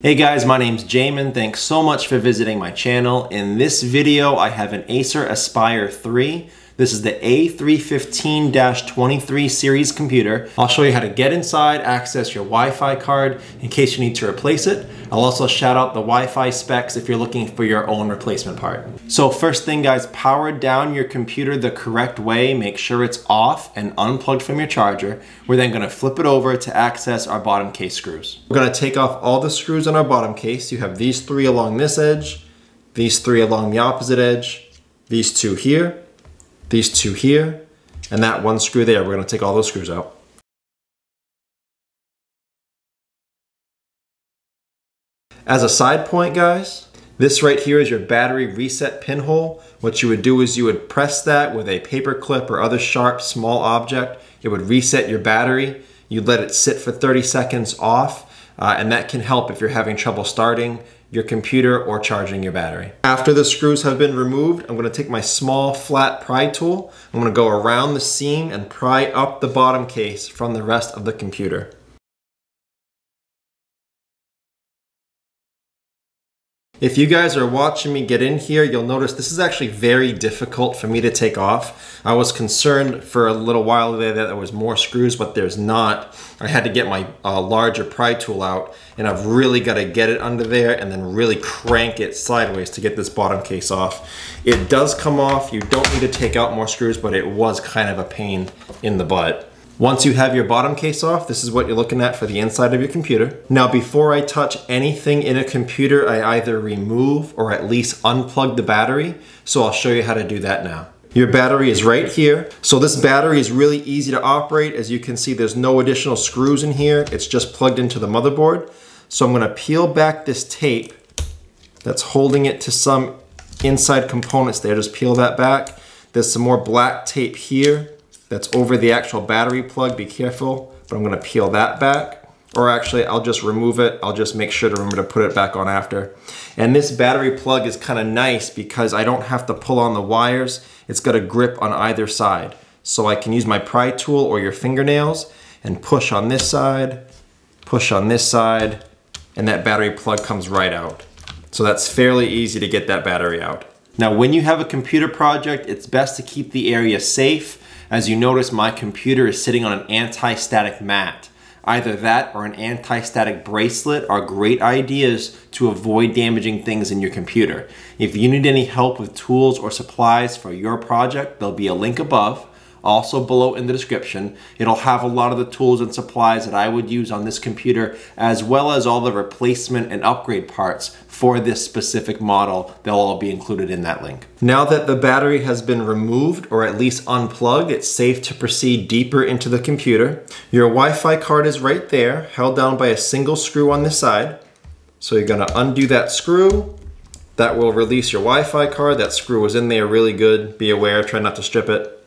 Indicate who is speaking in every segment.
Speaker 1: Hey guys, my name's Jamin. Thanks so much for visiting my channel. In this video, I have an Acer Aspire 3 this is the A315-23 series computer. I'll show you how to get inside, access your Wi-Fi card in case you need to replace it. I'll also shout out the Wi-Fi specs if you're looking for your own replacement part. So first thing guys, power down your computer the correct way. Make sure it's off and unplugged from your charger. We're then gonna flip it over to access our bottom case screws. We're gonna take off all the screws on our bottom case. You have these three along this edge, these three along the opposite edge, these two here, these two here, and that one screw there. We're gonna take all those screws out. As a side point, guys, this right here is your battery reset pinhole. What you would do is you would press that with a paper clip or other sharp small object. It would reset your battery. You'd let it sit for 30 seconds off, uh, and that can help if you're having trouble starting your computer or charging your battery. After the screws have been removed, I'm gonna take my small flat pry tool. I'm gonna go around the seam and pry up the bottom case from the rest of the computer. If you guys are watching me get in here, you'll notice this is actually very difficult for me to take off. I was concerned for a little while there that there was more screws, but there's not. I had to get my uh, larger pry tool out, and I've really got to get it under there and then really crank it sideways to get this bottom case off. It does come off. You don't need to take out more screws, but it was kind of a pain in the butt. Once you have your bottom case off, this is what you're looking at for the inside of your computer. Now, before I touch anything in a computer, I either remove or at least unplug the battery. So I'll show you how to do that now. Your battery is right here. So this battery is really easy to operate. As you can see, there's no additional screws in here. It's just plugged into the motherboard. So I'm gonna peel back this tape that's holding it to some inside components there. Just peel that back. There's some more black tape here that's over the actual battery plug. Be careful, but I'm gonna peel that back. Or actually, I'll just remove it. I'll just make sure to remember to put it back on after. And this battery plug is kind of nice because I don't have to pull on the wires. It's got a grip on either side. So I can use my pry tool or your fingernails and push on this side, push on this side, and that battery plug comes right out. So that's fairly easy to get that battery out. Now, when you have a computer project, it's best to keep the area safe as you notice, my computer is sitting on an anti-static mat. Either that or an anti-static bracelet are great ideas to avoid damaging things in your computer. If you need any help with tools or supplies for your project, there'll be a link above also below in the description. It'll have a lot of the tools and supplies that I would use on this computer, as well as all the replacement and upgrade parts for this specific model. They'll all be included in that link. Now that the battery has been removed, or at least unplugged, it's safe to proceed deeper into the computer. Your Wi-Fi card is right there, held down by a single screw on this side. So you're gonna undo that screw, that will release your Wi-Fi card. That screw was in there really good. Be aware, try not to strip it.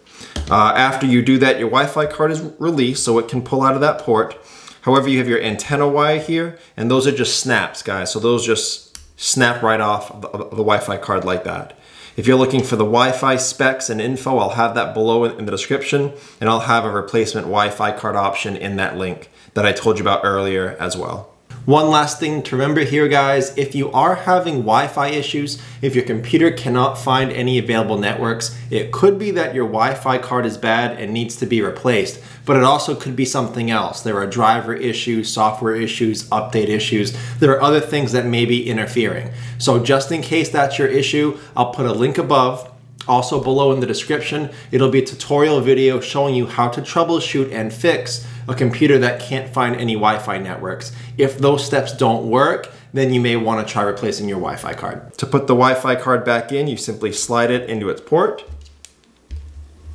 Speaker 1: Uh, after you do that, your Wi-Fi card is released so it can pull out of that port. However, you have your antenna wire here, and those are just snaps, guys. So those just snap right off of the, of the Wi-Fi card like that. If you're looking for the Wi-Fi specs and info, I'll have that below in the description, and I'll have a replacement Wi-Fi card option in that link that I told you about earlier as well. One last thing to remember here guys, if you are having Wi-Fi issues, if your computer cannot find any available networks, it could be that your Wi-Fi card is bad and needs to be replaced, but it also could be something else. There are driver issues, software issues, update issues. There are other things that may be interfering. So just in case that's your issue, I'll put a link above also below in the description, it'll be a tutorial video showing you how to troubleshoot and fix a computer that can't find any Wi-Fi networks. If those steps don't work, then you may want to try replacing your Wi-Fi card. To put the Wi-Fi card back in, you simply slide it into its port.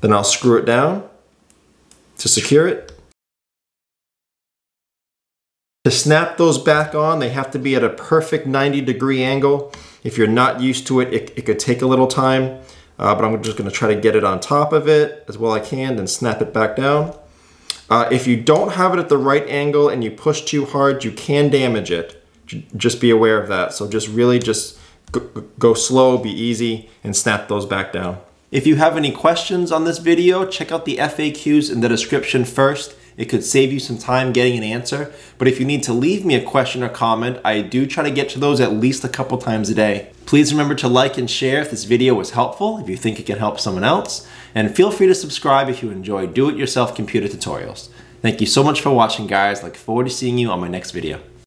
Speaker 1: Then I'll screw it down to secure it. To snap those back on, they have to be at a perfect 90 degree angle. If you're not used to it, it, it could take a little time, uh, but I'm just gonna try to get it on top of it as well I can, then snap it back down. Uh, if you don't have it at the right angle and you push too hard, you can damage it. Just be aware of that. So just really just go slow, be easy, and snap those back down. If you have any questions on this video, check out the FAQs in the description first. It could save you some time getting an answer. But if you need to leave me a question or comment, I do try to get to those at least a couple times a day. Please remember to like and share if this video was helpful, if you think it can help someone else. And feel free to subscribe if you enjoy do-it-yourself computer tutorials. Thank you so much for watching guys. Look forward to seeing you on my next video.